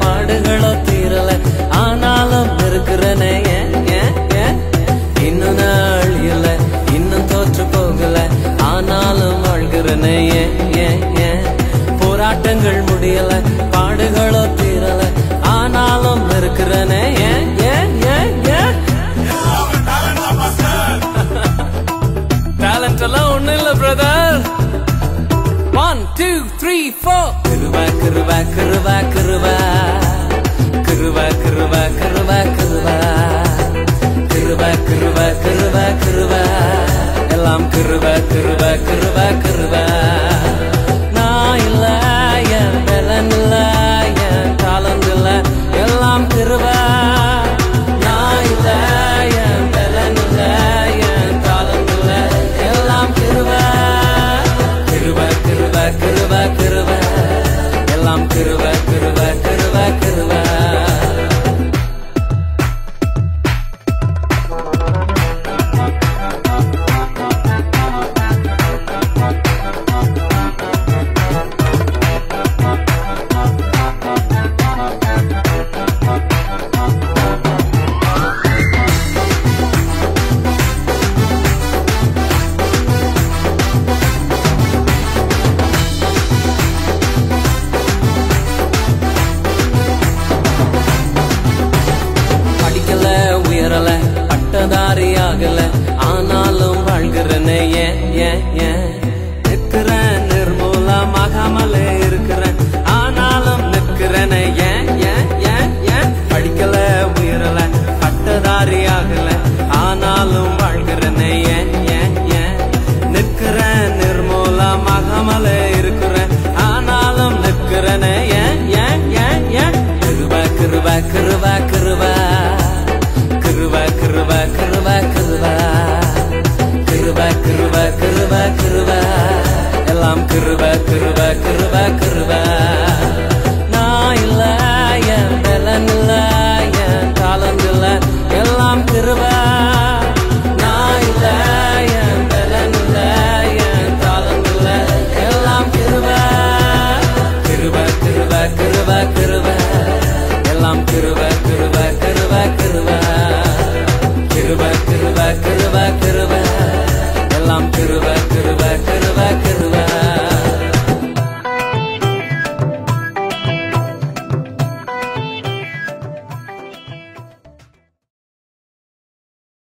பாடுகளோ தீரல. ஆனாலும் இருக்கிறனே இன்னும் நாள் இல்ல இன்னும் தோற்று போகல. ஆனாலும் வாழ்கிறனே போராட்டங்கள் முடியல பாடுகளோ தீரல. ஆனாலும் இருக்கிறனே ஏன் ஏன் ஏன் ஒண்ணும் இல்ல brother one two three four கிருவா கிருவா கிருவா கிருவ கிருவ கிருவ கிருவ. நான் இல்ல என் பலன் இல்ல என் காலம் இல்ல எல்லாம் கிருவ. நான் இல்ல என் பலன் இல்ல என் காலம் இல்ல எல்லாம் கிருவ. கிருவ ஆகல ஆனாலும் வாழ்கிறனே ஏன் ஏன் ஏன்? நிற்கிறேன் நிர்மூலமாகாமலே இருக்கிறேன். ஆனாலும் நிற்கிறேனே ஏன் ஏன் ஏன் ஏன்? படிக்கல உயிரல பட்டதாரி ஆகல. ஆனாலும் கிருப கிருப கிருப. கிருப கிருப கிருப கிருப. எல்லாம் கிருப.